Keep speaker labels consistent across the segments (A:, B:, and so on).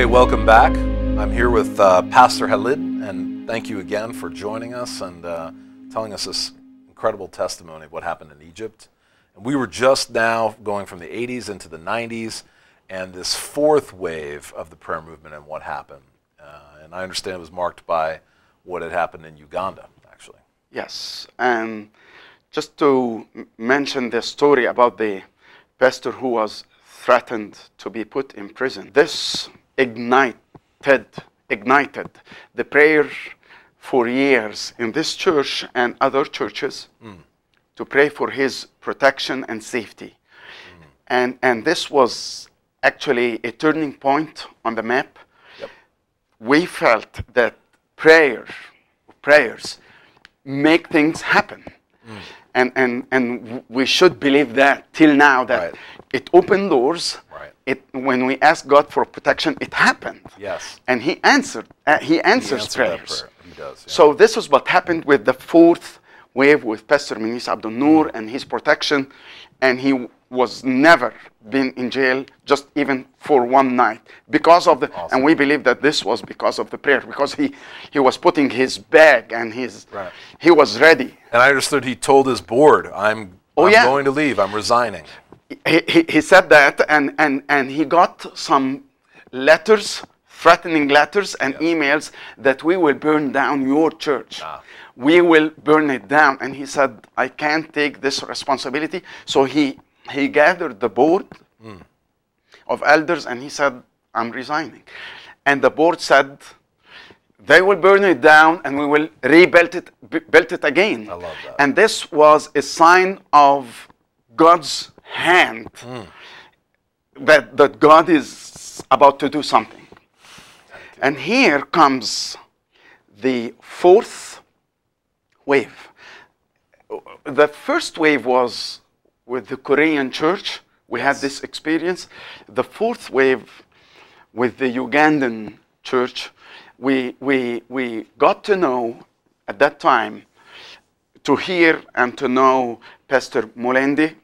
A: Okay, welcome back. I'm here with uh, Pastor Halid, and thank you again for joining us and uh, telling us this incredible testimony of what happened in Egypt. And we were just now going from the 80s into the 90s, and this fourth wave of the prayer movement and what happened. Uh, and I understand it was marked by what had happened in Uganda, actually.
B: Yes, and just to mention the story about the pastor who was threatened to be put in prison. This ignited ignited the prayer for years in this church and other churches to pray for his protection and safety. And and this was actually a turning point on the map.
A: Yep.
B: We felt that prayer prayers make things happen. Mm. And, and, and we should believe that till now that
A: Right.
B: it opened doors.
A: Right.
B: It, when we asked God for protection, it happened.
A: Yes.
B: And He answered. Uh, he
A: He
B: answers
A: that
B: prayers.
A: prayer. He does. yeah.
B: So this is what happened with the fourth wave with Pastor Minis Abdul Noor and his protection, and he was never been in jail just even for one night because of the.
A: Awesome.
B: And we believe that this was because of the prayer because he he was putting his bag and his
A: Right.
B: he was ready.
A: and I understood he told his board, I'm,
B: Oh,
A: I'm
B: yeah.
A: going to leave, I'm resigning.
B: He, he, he said that and, and, and he got some letters threatening letters and emails that we will burn down your church
A: Ah.
B: we will burn it down and he said i can't take this responsibility so he he gathered the board hmm. of elders and he said i'm resigning. And the board said they will burn it down and we will rebuild it build it again.
A: I love that.
B: and this was a sign of god's hand hmm. that, that god is about to do something. And here comes the fourth wave. The first wave was with the Korean church. We had this experience. The fourth wave with the Ugandan church, we, we, we got to know at that time, to hear and to know Pastor Mulinde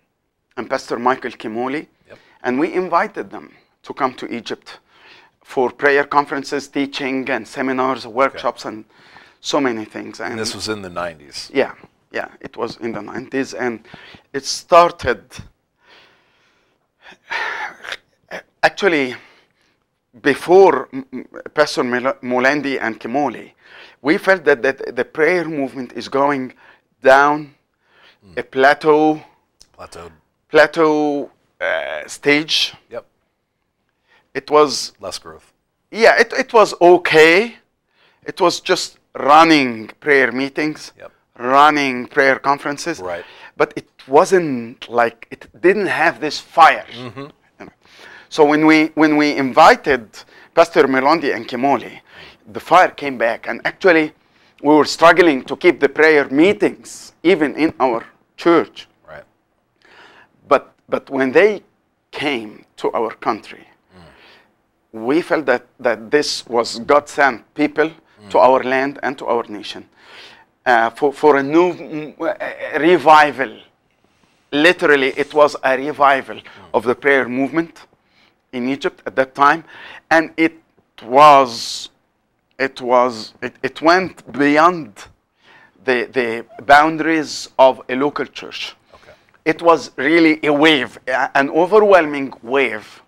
B: and Pastor Michael Kimoli.
A: Yep.
B: And we invited them to come to Egypt for prayer conferences, teaching, and seminars, workshops, and so many things. And
A: And this was in the 90s.
B: yeah, yeah, it was in the 90s, and it started actually before mm, mm, Pastor Mulinde and Kimoli. We felt that, that the prayer movement is going down a plateau
A: Plateaued.
B: plateau uh, stage.
A: Yep.
B: It was
A: Less growth.
B: yeah, it, it was okay. It was just running prayer meetings,
A: Yep.
B: Running prayer conferences.
A: Right.
B: But it wasn't like it didn't have this fire.
A: Mm-hmm.
B: So when we when we invited Pastor Mulinde and Kimoli, the fire came back, and actually we were struggling to keep the prayer meetings even in our church.
A: Right.
B: But but when they came to our country, we felt that, that this was God sent people to our land and to our nation uh, for, for a new mm, uh, revival. Literally, it was a revival of the prayer movement in Egypt at that time, and it was it was it, it went beyond the the boundaries of a local church
A: Okay.
B: it was really a wave, an overwhelming wave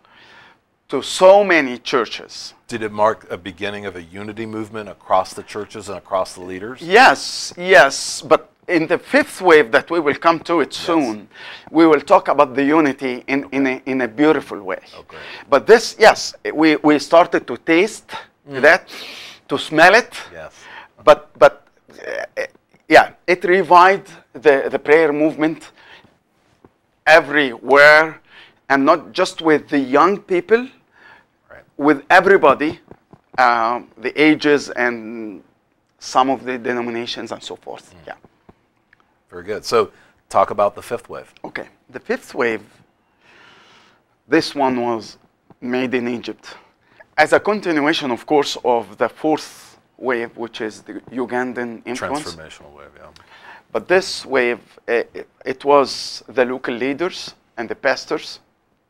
B: to so many churches.
A: Did it mark a beginning of a unity movement across the churches and across the leaders?
B: Yes, yes, but in the fifth wave that we will come to it soon, we will talk about the unity in, in, a, in a beautiful way.
A: Oh, great.
B: But this, yes, we, we started to taste that, to smell it.
A: Yes.
B: but but uh, yeah, it revived the, the prayer movement everywhere, and not just with the young people. With everybody, um, the ages and some of the denominations and so forth. Yeah.
A: Very good. So, talk about the fifth wave.
B: Okay. The fifth wave. This one was made in Egypt, as a continuation, of course, of the fourth wave, which is the Ugandan influence.
A: Transformational wave, yeah.
B: But this wave, it, it was the local leaders and the pastors,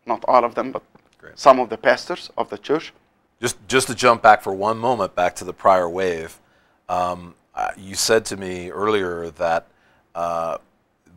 B: not all of them, but
A: Great.
B: some of the pastors of the church,
A: Just, just to jump back for one moment back to the prior wave, um, uh, you said to me earlier that uh,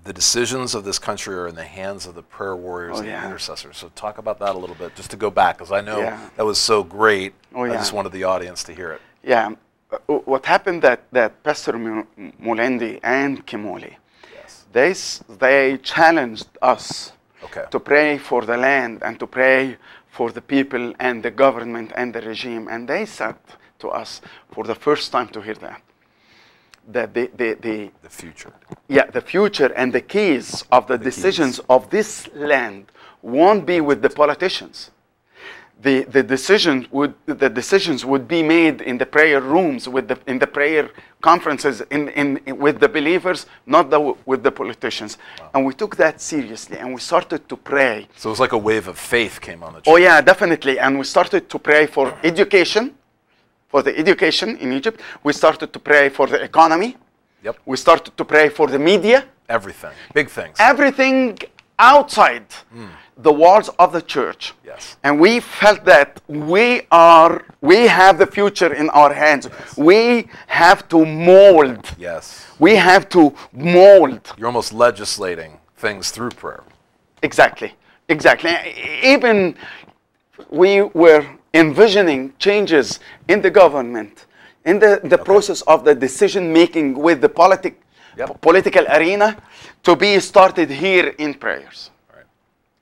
A: the decisions of this country are in the hands of the prayer warriors
B: Oh,
A: and
B: yeah.
A: the intercessors. So talk about that a little bit, just to go back, because I know
B: Yeah.
A: that was so great.
B: Oh,
A: I just wanted the audience to hear it.
B: Yeah. uh, What happened that, that Pastor Mulinde and Kimoli,
A: Yes.
B: they, they challenged us
A: Okay.
B: to pray for the land and to pray for the people and the government and the regime. And they said to us for the first time to hear that, that the, the, the,
A: The future.
B: yeah, the future and the keys of the, decisions of this land won't be with the politicians. The, the decisions would the decisions would be made in the prayer rooms with the in the prayer conferences in, in, in- with the believers, not the, with the politicians. And we took that seriously and we started to pray.
A: So it was like a wave of faith came on the oh, church.
B: Oh yeah, definitely. And we started to pray for education, for the education in Egypt. We started to pray for the economy.
A: Yep.
B: We started to pray for the media.
A: Everything. Big things.
B: everything outside hmm. the walls of the church.
A: Yes.
B: And we felt that we are we have the future in our hands. We have to mold.
A: yes.
B: We have to mold.
A: You're almost legislating things through prayer.
B: Exactly. Exactly. Even we were envisioning changes in the government, in the, the process of the decision making with the politic,
A: Yep.
B: political arena to be started here in prayers.
A: Right.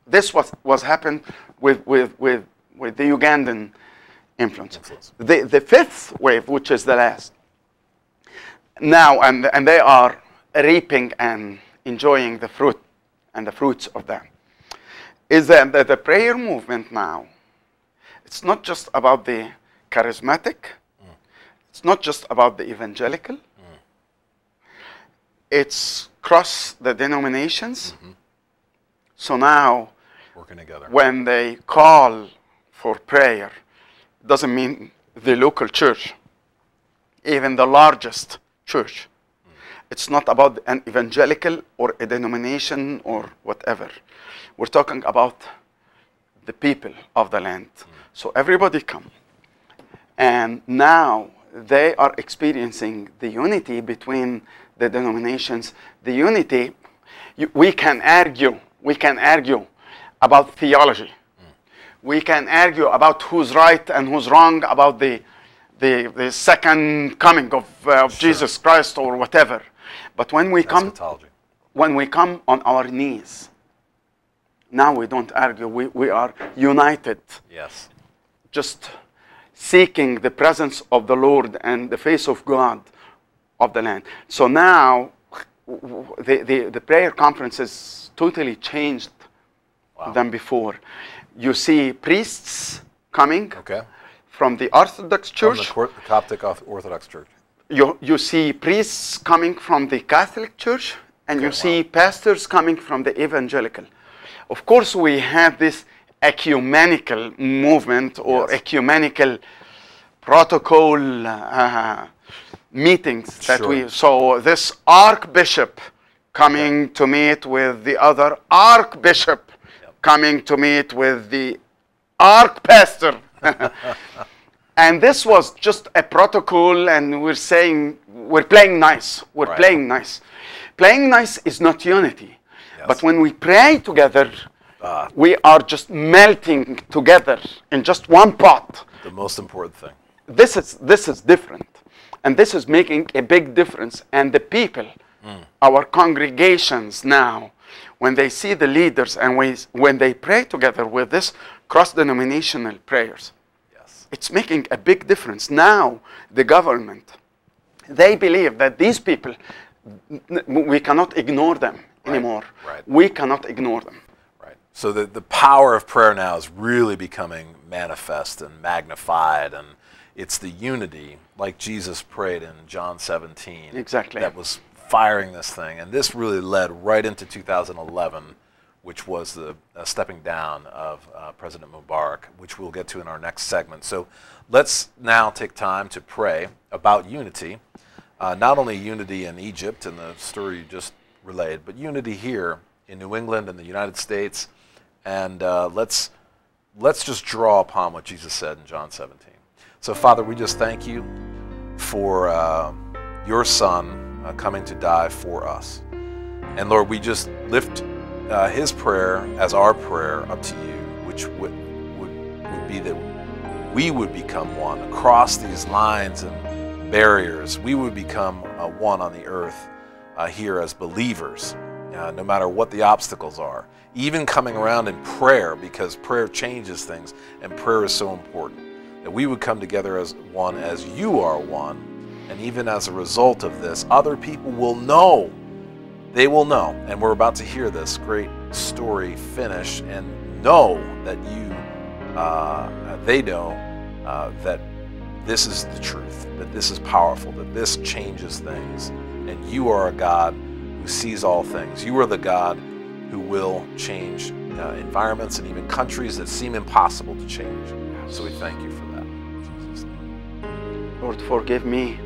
B: this was was happened with with with with the Ugandan influence.
A: Influence.
B: The the fifth wave, which is the last, now and and they are reaping and enjoying the fruit and the fruits of that. Is that the, the prayer movement now? It's not just about the charismatic. Mm. It's not just about the evangelical. It's cross the denominations. Mm-hmm. So now
A: Working together.
B: when they call for prayer, it doesn't mean the local church, even the largest church. Mm. It's not about an evangelical or a denomination or whatever. We're talking about the people of the land. Mm. So everybody come. And now they are experiencing the unity between the denominations. The unity, you, we can argue, we can argue about theology. We can argue about who's right and who's wrong about the, the, the second coming of, uh, of Jesus Christ or whatever. But when we come when we come on our knees, now we don't argue, we, we are united,
A: Yes.
B: just seeking the presence of the Lord and the face of God of the land. So now the, the, the prayer conferences totally changed
A: Wow.
B: than before. You see priests coming
A: Okay.
B: from the Orthodox
A: From the
B: Church.
A: Coptic Orthodox Church.
B: you, you see priests coming from the Catholic Church and you
A: Okay,
B: see pastors coming from the evangelical. Of course, we have this ecumenical movement or
A: Yes.
B: ecumenical protocol uh, meetings that
A: Sure.
B: we so this archbishop coming to meet with the other archbishop coming to meet with the archpastor and this was just a protocol and we're saying we're playing nice we're
A: Right.
B: playing nice playing nice is not unity
A: Yes.
B: but when we pray together
A: Ah.
B: we are just melting together in just one pot
A: The most important thing.
B: this is this is different and this is making a big difference and the people hmm. our congregations now when they see the leaders and we, when they pray together with this cross denominational prayers
A: Yes.
B: it's making a big difference now the government they believe that these people we cannot ignore them anymore
A: right.
B: we cannot ignore them
A: Right. So the, the power of prayer now is really becoming manifest and magnified, and it's the unity, like Jesus prayed in John 17,
B: Exactly.
A: that was firing this thing. And this really led right into 2011, which was the uh, stepping down of uh, President Mubarak, which we'll get to in our next segment. So let's now take time to pray about unity, uh, not only unity in Egypt and the story you just relayed, but unity here in New England and the United States. And uh, let's let's just draw upon what Jesus said in John 17. So, Father, we just thank you for uh, your Son uh, coming to die for us. And Lord, we just lift uh, his prayer as our prayer up to you, which would, would, would be that we would become one across these lines and barriers. We would become uh, one on the earth uh, here as believers, uh, no matter what the obstacles are. Even coming around in prayer, because prayer changes things, and prayer is so important. That we would come together as one, as you are one, and even as a result of this, other people will know. They will know, and we're about to hear this great story finish and know that you, uh, they know uh, that this is the truth, that this is powerful, that this changes things. And you are a God who sees all things. You are the God who will change uh, environments and even countries that seem impossible to change. So we thank you for that.
B: Lord, forgive me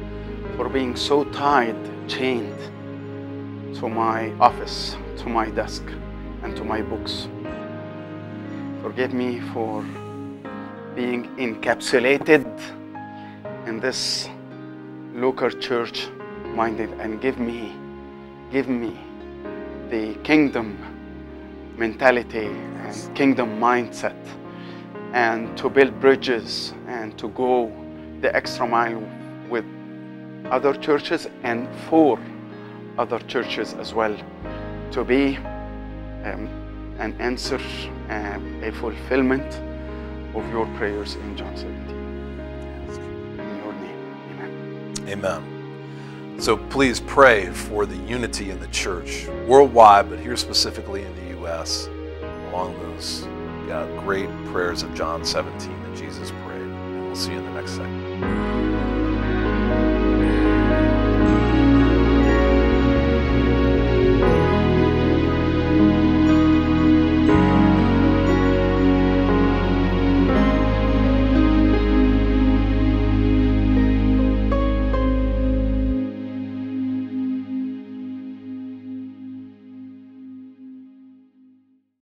B: for being so tied, chained to my office, to my desk, and to my books. Forgive me for being encapsulated in this local church minded and give me give me the kingdom mentality and kingdom mindset and to build bridges and to go the extra mile with other churches and for other churches as well to be um, an answer and a fulfillment of your prayers in John 17. In your name, amen.
A: Amen. So please pray for the unity in the church worldwide, but here specifically in the U.S., along those uh, great prayers of John 17 that Jesus prayed. And we'll see you in the next segment. Bye.